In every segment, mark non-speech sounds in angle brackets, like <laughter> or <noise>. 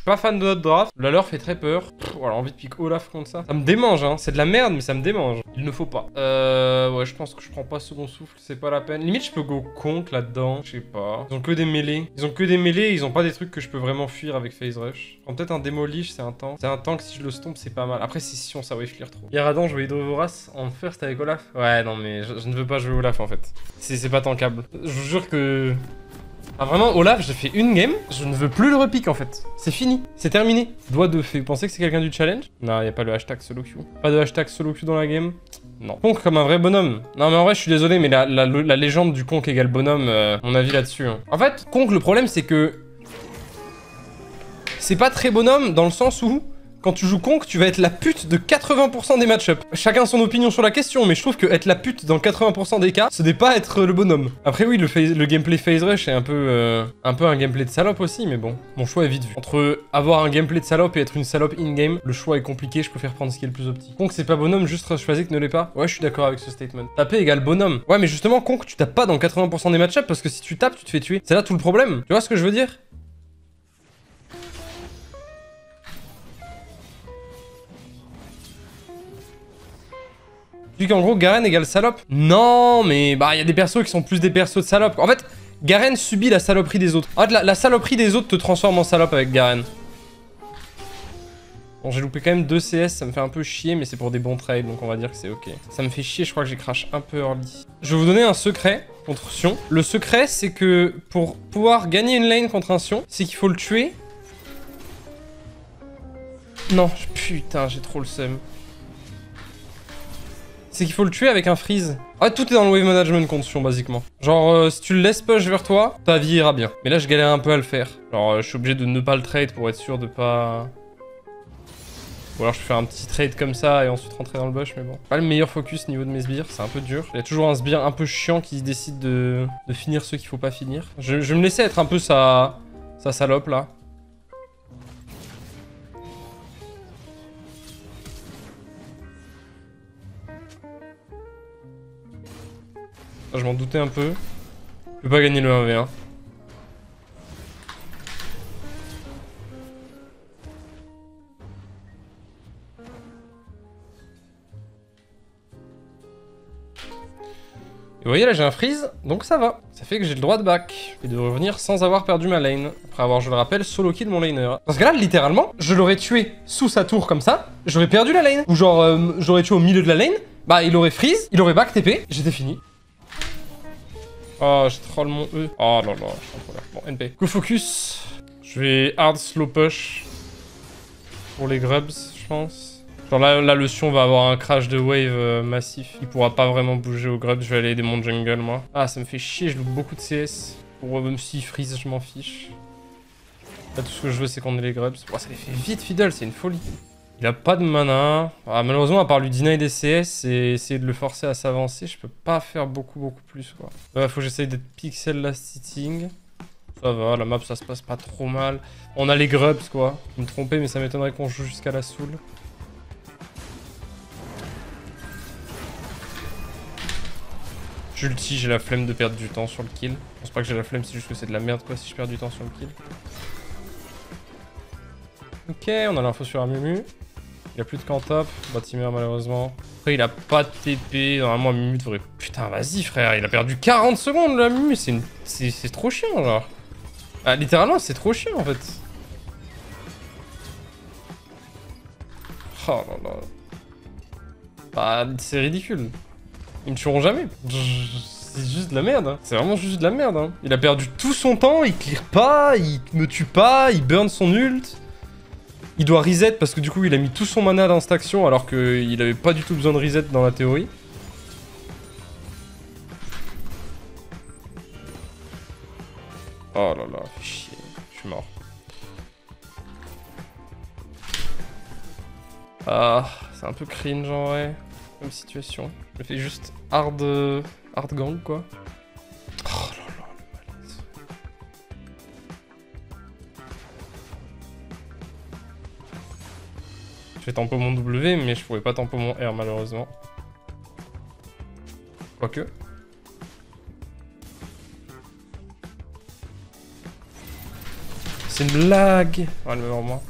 suis pas fan de notre draft. La leur fait très peur. Pff, voilà, envie de piquer Olaf contre ça. Ça me démange, hein. C'est de la merde, mais ça me démange. Il ne faut pas. Euh, ouais, je pense que je prends pas second souffle. C'est pas la peine. Limite, je peux go contre là-dedans. Je sais pas. Ils ont que des mêlées. Ils ont que des mêlées. Ils ont pas des trucs que je peux vraiment fuir avec phase rush. Je prends peut-être un démolish, c'est un tank. C'est un tank, si je le stomp, c'est pas mal. Après, c'est si on ça wave clear trop. Hier, Adam, je jouais Hydrovoras en first avec Olaf. Ouais, non, mais je, je ne veux pas jouer Olaf en fait. C'est pas tankable. Je vous jure que. Ah vraiment, Olaf, j'ai fait une game, je ne veux plus le repique en fait. C'est fini, c'est terminé. Doigt de fait. Vous pensez que c'est quelqu'un du challenge? Non, y a pas le hashtag solo. Pas de hashtag solo queue dans la game? Non. Conk comme un vrai bonhomme. Non mais en vrai, je suis désolé, mais la légende du Conk égale bonhomme, euh, mon avis là-dessus. hein. En fait, Conk, le problème c'est que... C'est pas très bonhomme dans le sens où... Quand tu joues Conk, tu vas être la pute de 80% des match-up. Chacun son opinion sur la question, mais je trouve que être la pute dans 80% des cas, ce n'est pas être le bonhomme. Après oui, le, gameplay phase rush est un peu, euh, un peu un gameplay de salope aussi, mais bon, mon choix est vite vu. Entre avoir un gameplay de salope et être une salope in-game, le choix est compliqué, je préfère prendre ce qui est le plus optique. Conk c'est pas bonhomme, juste basic ne l'est pas. Ouais, je suis d'accord avec ce statement. Taper égale bonhomme. Ouais, mais justement, Conk, tu tapes pas dans 80% des match-up parce que si tu tapes, tu te fais tuer. C'est là tout le problème. Tu vois ce que je veux dire? Tu dis qu'en gros, Garen égale salope Non, mais bah, il y a des persos qui sont plus des persos de salope. En fait, Garen subit la saloperie des autres. En fait, la, saloperie des autres te transforme en salope avec Garen. Bon, j'ai loupé quand même 2 CS, ça me fait un peu chier, mais c'est pour des bons trades, donc on va dire que c'est ok. Ça me fait chier, je crois que j'ai crash un peu early. Je vais vous donner un secret contre Sion. Le secret, c'est que pour pouvoir gagner une lane contre un Sion, c'est qu'il faut le tuer. Non, putain, j'ai trop le seum. C'est qu'il faut le tuer avec un freeze. Ah, tout est dans le wave management contre Sion, basiquement. Genre, euh, si tu le laisses push vers toi, ta vie ira bien. Mais là, je galère un peu à le faire. Genre, euh, je suis obligé de ne pas le trade pour être sûr de pas... Ou alors je peux faire un petit trade comme ça et ensuite rentrer dans le bush, mais bon. Pas le meilleur focus niveau de mes sbires, c'est un peu dur. Il y a toujours un sbire un peu chiant qui décide de, finir ceux qu'il faut pas finir. Je, je me laisser être un peu sa, sa salope là. Je m'en doutais un peu. Je peux pas gagner le 1v1. Et vous voyez là j'ai un freeze, donc ça va. Ça fait que j'ai le droit de back et de revenir sans avoir perdu ma lane. Après avoir, je le rappelle, solo kill mon laner. Parce que là, littéralement, je l'aurais tué sous sa tour comme ça, j'aurais perdu la lane. Ou genre, euh, j'aurais tué au milieu de la lane, bah il aurait freeze, il aurait back TP, j'étais fini. Oh, je troll mon E. Oh là là, je suis. Bon, NP. Go focus. Je vais hard slow push. Pour les grubs, je pense. Genre là, là, le Sion va avoir un crash de wave euh, massif. Il pourra pas vraiment bouger au grubs. Je vais aller aider mon jungle, moi. Ah, ça me fait chier, je loupe beaucoup de CS. Pour euh, même s'il freeze, je m'en fiche. Là, tout ce que je veux, c'est qu'on ait les grubs. Oh, ça les fait vite, Fiddle, c'est une folie. Il a pas de mana. Ah, malheureusement, à part lui deny des CS et essayer de le forcer à s'avancer, je peux pas faire beaucoup, beaucoup plus, quoi. Faut que j'essaye d'être pixel last hitting. Ça va, la map, ça se passe pas trop mal. On a les grubs, quoi. Je me trompais, mais ça m'étonnerait qu'on joue jusqu'à la soul. J'ulti, j'ai la flemme de perdre du temps sur le kill. Je pense pas que j'ai la flemme, c'est juste que c'est de la merde, quoi, si je perds du temps sur le kill. Ok, on a l'info sur Amumu. Il a plus de camp top, Batimer malheureusement. Après, il a pas de TP. Normalement, Amumu devrait. Putain, vas-y, frère, il a perdu 40 secondes, le Amumu. C'est une... c'est trop chiant, genre. Ah, littéralement, c'est trop chiant en fait. Oh là là. Bah, c'est ridicule. Ils me tueront jamais. C'est juste de la merde. hein. C'est vraiment juste de la merde. hein. Il a perdu tout son temps, il clear pas, il me tue pas, il burn son ult. Il doit reset parce que du coup il a mis tout son mana dans cette action alors qu'il avait pas du tout besoin de reset dans la théorie. Oh là là, chier. Je suis mort. Ah, c'est un peu cringe en vrai, comme situation. Je fais juste hard, euh, hard gang quoi. Tempo mon W, mais je pouvais pas tempo mon R malheureusement. Quoique. C'est une blague. Oh.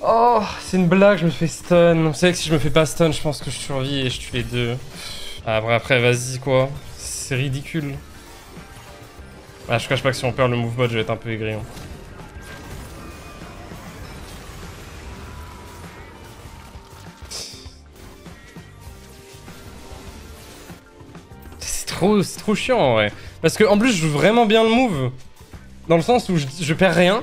Oh, c'est une blague, je me fais stun. Vous savez que si je me fais pas stun, je pense que je survis et je tue les deux. Ah, après, après vas-y quoi. C'est ridicule. Ah, je cache pas que si on perd le move bot, je vais être un peu aigri. Hein. C'est trop, trop chiant en vrai. Parce que en plus, je joue vraiment bien le move. Dans le sens où je perds rien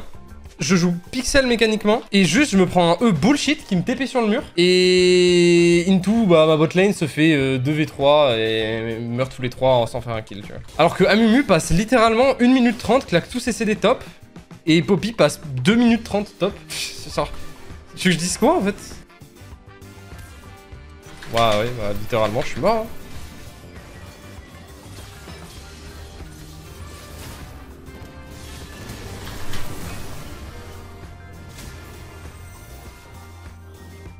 je joue pixel mécaniquement, et juste je me prends un E bullshit qui me TP sur le mur, et into, bah ma botlane se fait 2v3 euh, et meurt tous les 3 sans faire un kill, tu vois. Alors que Amumu passe littéralement 1 minute 30, claque tous ses CD top, et Poppy passe 2 minutes 30 top. <laughs> Ça. Tu veux que je dise quoi en fait? Ouais, ouais, bah littéralement je suis mort. Hein.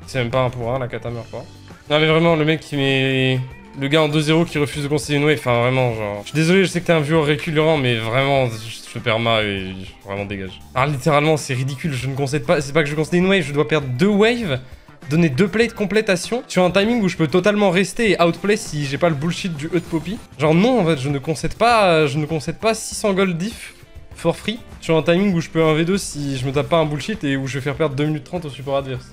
C'est même pas un pour un, la kata meurt pas. Non mais vraiment, le mec qui met... Le gars en 2-0 qui refuse de conseiller une wave, enfin vraiment, genre... Je suis désolé, je sais que t'es un vieux récurrent, mais vraiment, je, perds ma et vraiment dégage. Alors littéralement, c'est ridicule, je ne concède pas... C'est pas que je conseille une wave, je dois perdre deux waves, donner deux plays de complétation, sur un timing où je peux totalement rester et outplay si j'ai pas le bullshit du E de Poppy. Genre non, en fait, je ne concède pas... Je ne concède pas 600 gold diff for free, sur un timing où je peux 1v2 si je me tape pas un bullshit et où je vais faire perdre 2 minutes 30 au support adverse.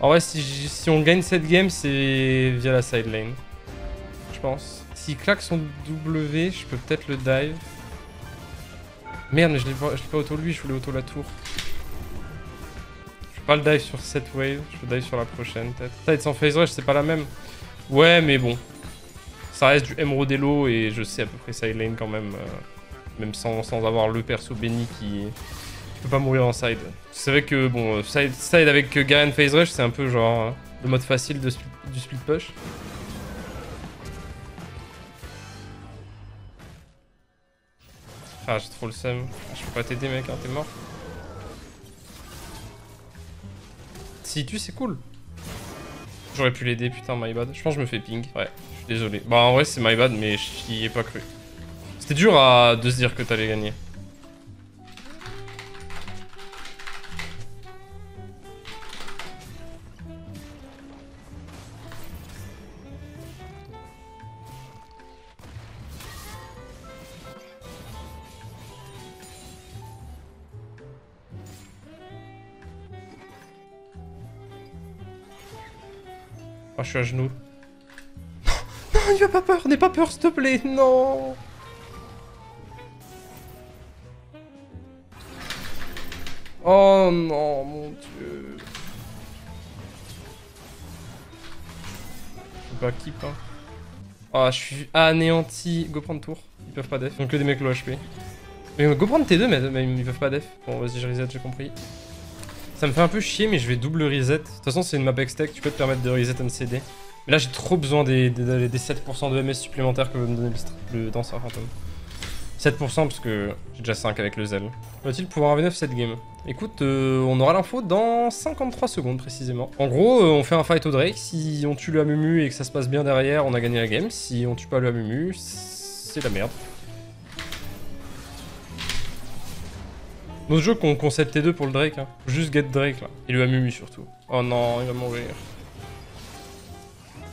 En vrai, si, on gagne cette game, c'est via la side lane. Je pense. S'il claque son W, je peux peut-être le dive. Merde, mais je l'ai pas, auto lui, je voulais auto la tour. Je peux pas le dive sur cette wave, je peux dive sur la prochaine peut-être. Être sans phase rush, c'est pas la même. Ouais, mais bon. Ça reste du Emeraldello et je sais à peu près side lane quand même. Euh, même sans, sans avoir le perso béni qui, je peux pas mourir en side. C'est vrai que, bon, side, side avec Garen Phase Rush, c'est un peu genre euh, le mode facile de du split push. Ah, j'ai trop le seum. Ah, je peux pas t'aider, mec, hein, t'es mort. Si tu, c'est cool. J'aurais pu l'aider, putain, my bad. Je pense que je me fais ping. Ouais, je suis désolé. Bah, en vrai, c'est my bad, mais j'y ai pas cru. C'était dur à... de se dire que t'allais gagner. Oh, je suis à genoux. <laughs> non, il a pas peur, n'aie pas peur, s'il te plaît, non Oh non, mon dieu. Pas keep, hein. Oh, je suis anéanti. Go prendre tour. Ils peuvent pas def. Donc que des mecs low HP. Mais go prendre T2, mais, mais ils peuvent pas def. Bon, vas-y, je reset, j'ai compris. Ça me fait un peu chier, mais je vais double reset. De toute façon, c'est une map extech, tu peux te permettre de reset MCD. Mais là, j'ai trop besoin des, 7% de MS supplémentaires que veut me donner le, danseur fantôme. 7% parce que j'ai déjà 5 avec le zèle. Va-t-il pouvoir avoir 9 cette game? Écoute, euh, on aura l'info dans 53 secondes précisément. En gros, euh, on fait un fight au Drake. Si on tue le Amumu et que ça se passe bien derrière, on a gagné la game. Si on tue pas le Amumu, c'est la merde. Notre jeu qu'on concept T2 pour le Drake, hein. Juste get Drake là. Et le Amumu surtout. Oh non, il va mourir.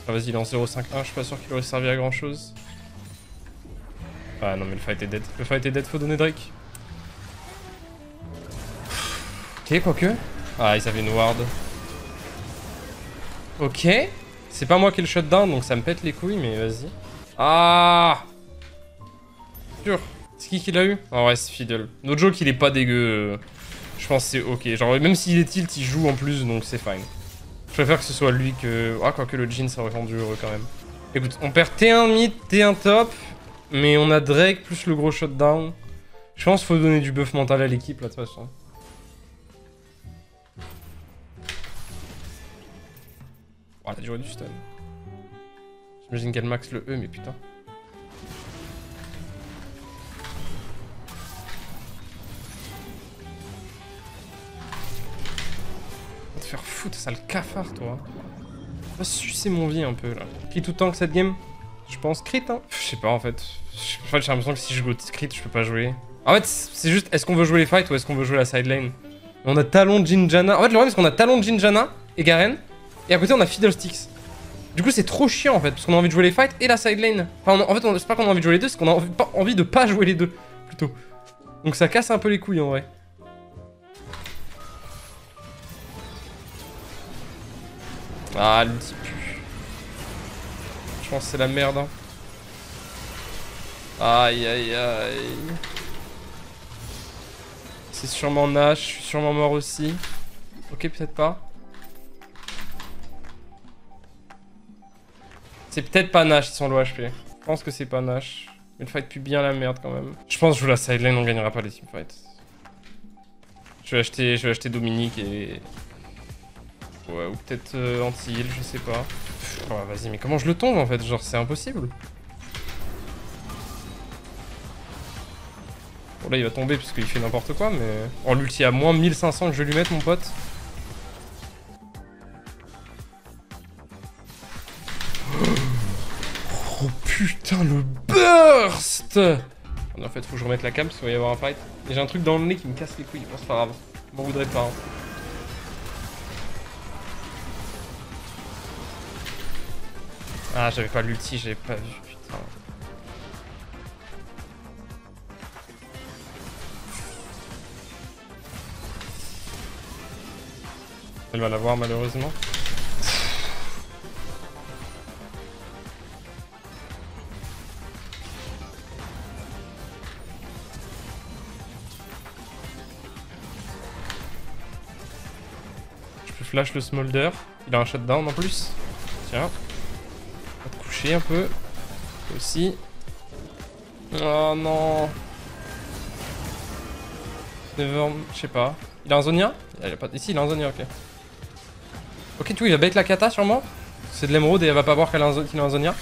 Ah vas-y, il est en 0.5-1, je suis pas sûr qu'il aurait servi à grand chose. Ah non mais le fight est dead. Le fight est dead, faut donner Drake. Ok, quoique. Ah, ils avaient une ward. Ok. C'est pas moi qui ai le shutdown, donc ça me pète les couilles, mais vas-y. Ah Sûr. C'est qui qui l'a eu Ah ouais, c'est Fiddle. Notre joke, il est pas dégueu. Je pense c'est ok. Genre, même s'il est tilt, il joue en plus, donc c'est fine. Je préfère que ce soit lui que... Ah, quoique le Jin, ça aurait rendu heureux quand même. Écoute, on perd T1 mid, T1 top, mais on a Drake plus le gros shutdown. Je pense qu'il faut donner du buff mental à l'équipe, là, de toute façon. Oh, elle a duré du stun. J'imagine qu'elle max le E, mais putain. Faire foutre, ça le cafard, toi. Va sucer mon vie un peu, là. Crit tout le temps que cette game Je pense crit, hein. Je sais pas, en fait. En fait, j'ai l'impression que si je go crit, je peux pas jouer. En fait, c'est juste, est-ce qu'on veut jouer les fights ou est-ce qu'on veut jouer la side lane On a Talon, Jinjana. En fait, le problème, c'est qu'on a Talon, Jinjana et Garen. Et à côté, on a Fiddlesticks. Du coup, c'est trop chiant, en fait, parce qu'on a envie de jouer les fights et la side lane. Enfin, en fait, c'est pas qu'on a envie de jouer les deux, c'est qu'on a envie, pas, envie de pas jouer les deux, plutôt. Donc ça casse un peu les couilles, en vrai. Ah, l'ulti pue. Je pense que c'est la merde. Hein. Aïe, aïe, aïe. C'est sûrement Nash, je suis sûrement mort aussi. Ok, peut-être pas. C'est peut-être pas Nash, ils sont low HP. Je pense que c'est pas Nash. Mais le fight pue bien la merde quand même. Je pense que je joue la side lane, on gagnera pas les teamfights. Je vais acheter, je vais acheter Dominique et... Ouais, ou peut-être euh, anti-heal, je sais pas. Oh, vas-y, mais comment je le tombe en fait Genre, c'est impossible. Bon, là, il va tomber parce qu'il fait n'importe quoi, mais... Oh, l'ulti à moins 1500 que je vais lui mettre, mon pote. Oh putain, le burst En fait, faut que je remette la cam parce qu'il va y avoir un fight. Et j'ai un truc dans le nez qui me casse les couilles. Bon, c'est pas grave. M'en voudrais pas. Hein. Ah, j'avais pas l'ulti, j'avais pas vu, putain. Elle va l'avoir malheureusement. Je peux flash le smolder. Il a un shutdown en plus. Tiens. Un peu. Aussi. Oh non. Je sais pas. Il a un Zonia? Il a pas... Ici, il a un Zonia, ok. Ok, tout, il va bait la kata sûrement. C'est de l'émeraude et elle va pas voir qu'il a, un Zonia.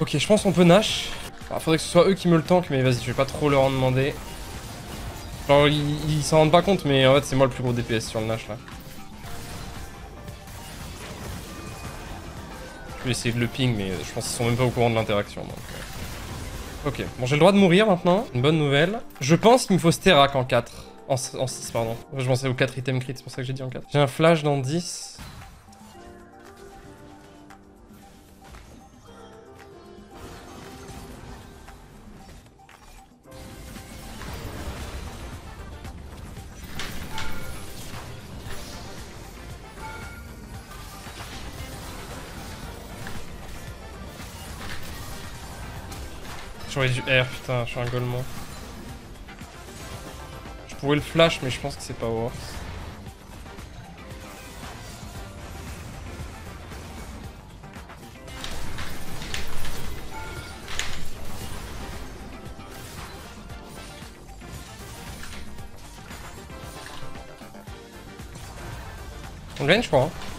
Ok, je pense qu'on peut Nash. Il faudrait que ce soit eux qui me le tank, mais vas-y, je vais pas trop leur en demander. Genre, ils s'en rendent pas compte, mais en fait, c'est moi le plus gros DPS sur le Nash là. Je vais essayer de le ping, mais je pense qu'ils sont même pas au courant de l'interaction. Euh. Ok, bon j'ai le droit de mourir maintenant, une bonne nouvelle. Je pense qu'il me faut Sterak en 4. En, 6, pardon. Je pensais au 4 items crit, c'est pour ça que j'ai dit en 4. J'ai un flash dans 10. J'aurais du R, putain, je suis un golemon. Je pourrais le flash, mais je pense que c'est pas worth. On gagne, je crois. Hein.